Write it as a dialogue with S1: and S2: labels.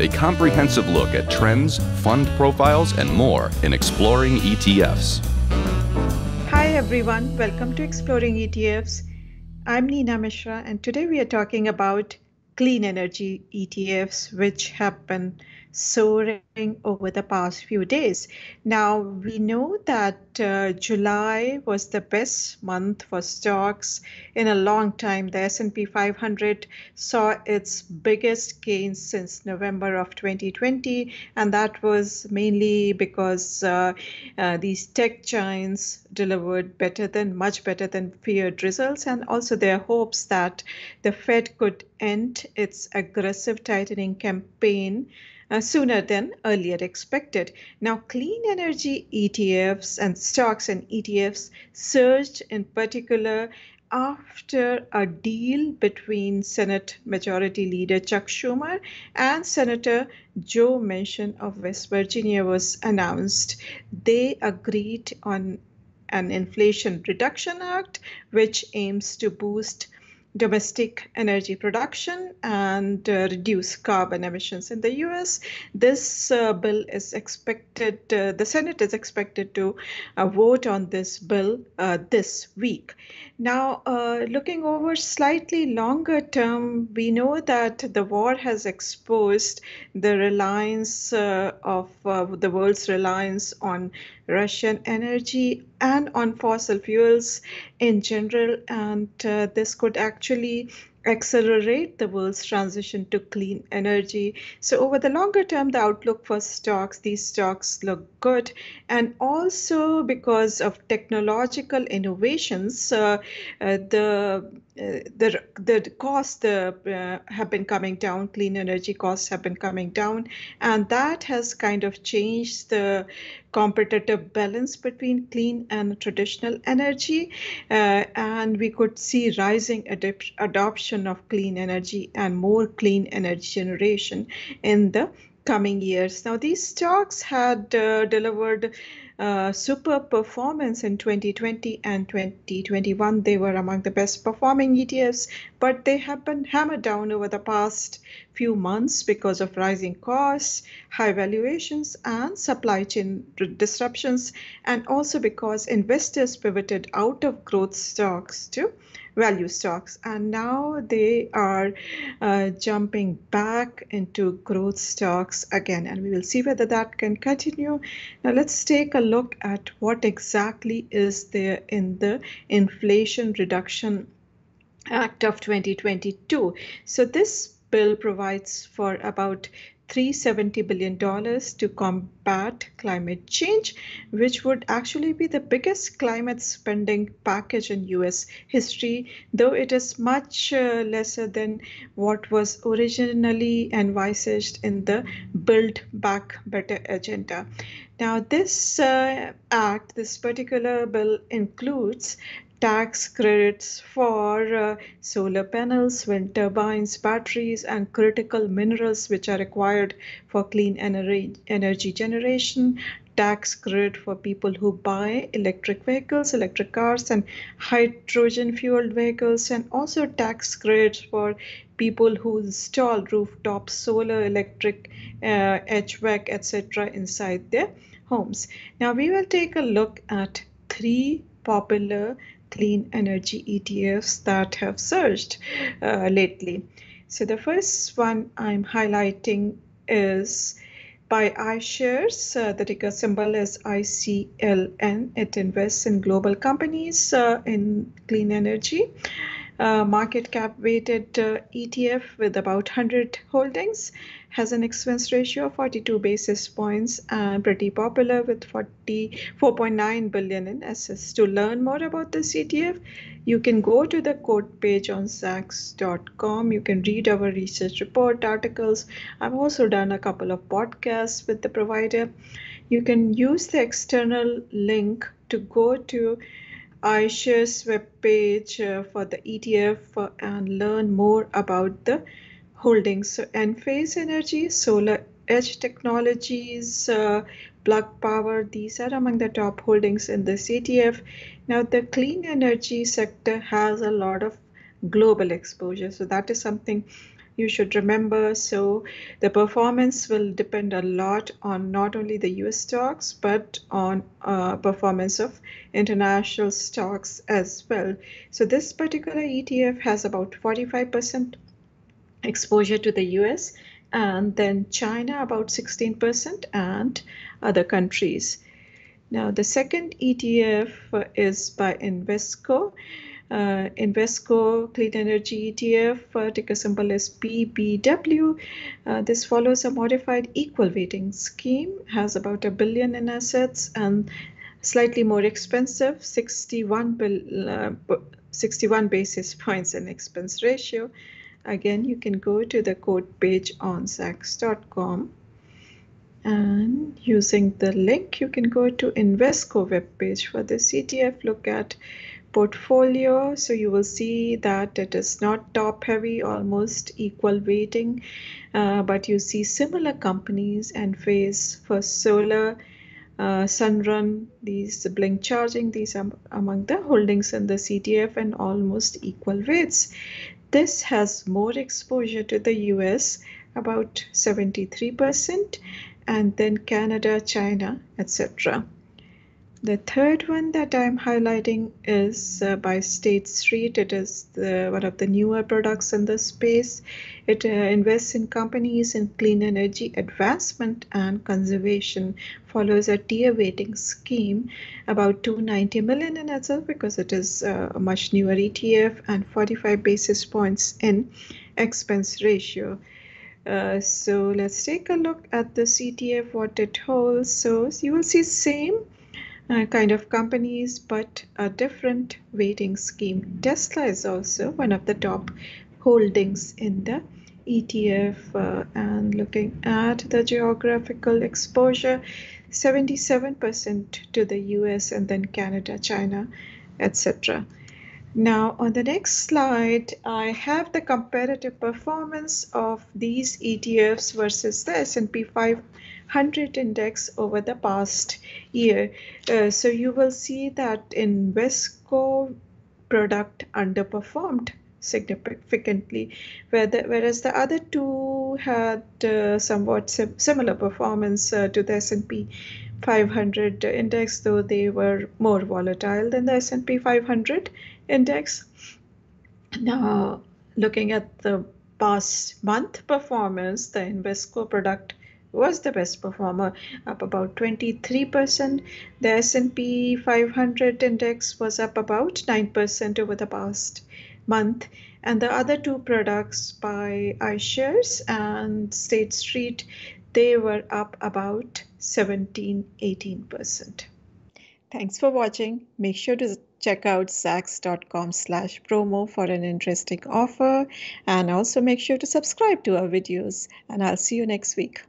S1: a comprehensive look at trends, fund profiles, and more in Exploring ETFs.
S2: Hi, everyone. Welcome to Exploring ETFs. I'm Neena Mishra, and today we are talking about clean energy ETFs, which have been soaring over the past few days. Now, we know that uh, July was the best month for stocks in a long time. The S&P 500 saw its biggest gains since November of 2020, and that was mainly because uh, uh, these tech giants delivered better than much better than feared results and also their hopes that the Fed could end its aggressive tightening campaign uh, sooner than earlier expected. Now, clean energy ETFs and stocks and ETFs surged in particular after a deal between Senate Majority Leader Chuck Schumer and Senator Joe Manchin of West Virginia was announced. They agreed on an Inflation Reduction Act, which aims to boost domestic energy production and uh, reduce carbon emissions in the US. This uh, bill is expected, uh, the Senate is expected to uh, vote on this bill uh, this week. Now, uh, looking over slightly longer term, we know that the war has exposed the reliance of the world's reliance on Russian energy and on fossil fuels in general. And this could actually actually accelerate the world's transition to clean energy. So over the longer term, the outlook for stocks, these stocks look good. And also because of technological innovations, uh, uh, the uh, the the costs uh, have been coming down. Clean energy costs have been coming down, and that has kind of changed the competitive balance between clean and traditional energy. Uh, and we could see rising adop- adoption of clean energy and more clean energy generation in the coming years. Now, these stocks had uh, delivered uh, super performance in 2020 and 2021. They were among the best performing ETFs, but they have been hammered down over the past few months because of rising costs, high valuations, and supply chain disruptions, and also because investors pivoted out of growth stocks to value stocks. And now they are uh, jumping back into growth stocks again and we will see whether that can continue. Now let's take a look at what exactly is there in the inflation reduction act of 2022 so this bill provides for about $370 billion to combat climate change, which would actually be the biggest climate spending package in US history, though it is much uh, lesser than what was originally envisaged in the Build Back Better agenda. Now, this uh, act, this particular bill includes tax credits for uh, solar panels, wind turbines, batteries, and critical minerals which are required for clean energy, energy generation, tax credit for people who buy electric vehicles, electric cars, and hydrogen fueled vehicles, and also tax credits for people who install rooftop solar, electric, uh, HVAC, etc., inside their homes. Now, we will take a look at three popular clean energy ETFs that have surged uh, lately. So the first one I'm highlighting is by iShares. Uh, the ticker symbol is ICLN. It invests in global companies uh, in clean energy. Uh, market cap weighted uh, ETF with about 100 holdings has an expense ratio of 42 basis points and pretty popular with 44.9 billion in assets. To learn more about this ETF, you can go to the quote page on Zacks.com. You can read our research report articles. I've also done a couple of podcasts with the provider. You can use the external link to go to iShares webpage uh, for the ETF uh, and learn more about the holdings. So Enphase Energy, Solar Edge Technologies, uh, Plug Power, these are among the top holdings in this ETF. Now the clean energy sector has a lot of global exposure. So that is something you should remember. So the performance will depend a lot on not only the US stocks, but on uh, performance of international stocks as well. So this particular ETF has about 45% exposure to the US and then China about 16% and other countries. Now the second ETF is by Invesco uh, Invesco Clean Energy ETF, uh, ticker symbol is PBW. Uh, this follows a modified equal weighting scheme, has about a billion in assets and slightly more expensive, 61, bill, uh, 61 basis points in expense ratio. Again, you can go to the code page on zacks.com and using the link, you can go to Invesco webpage for the ETF. Look at portfolio. So you will see that it is not top heavy, almost equal weighting, uh, but you see similar companies Enphase for solar, uh, Sunrun, these Blink Charging, these are among the holdings in the ETF and almost equal weights. This has more exposure to the US, about 73%, and then Canada, China, etc. The third one that I'm highlighting is uh, by State Street. It is the, one of the newer products in this space. It uh, invests in companies in clean energy advancement and conservation, follows a tier weighting scheme, about 290 million in itself because it is uh, a much newer ETF and 45 basis points in expense ratio. Uh, so let's take a look at the ETF, what it holds. So you will see same uh, kind of companies, but a different weighting scheme. Tesla is also one of the top holdings in the ETF uh, and looking at the geographical exposure 77% to the US and then Canada, China, etc. Now on the next slide, I have the comparative performance of these ETFs versus the S&P 500 100 index over the past year. Uh, so you will see that Invesco product underperformed significantly, whereas the other two had uh, somewhat sim similar performance uh, to the S&P 500 index, though they were more volatile than the S&P 500 index. Now, looking at the past month performance, the Invesco product was the best performer, up about 23%. The S&P 500 index was up about 9% over the past month. And the other two products by iShares and State Street, they were up about 17, 18%. Thanks for watching. Make sure to check out zacks.com slash promo for an interesting offer and also make sure to subscribe to our videos and I'll see you next week.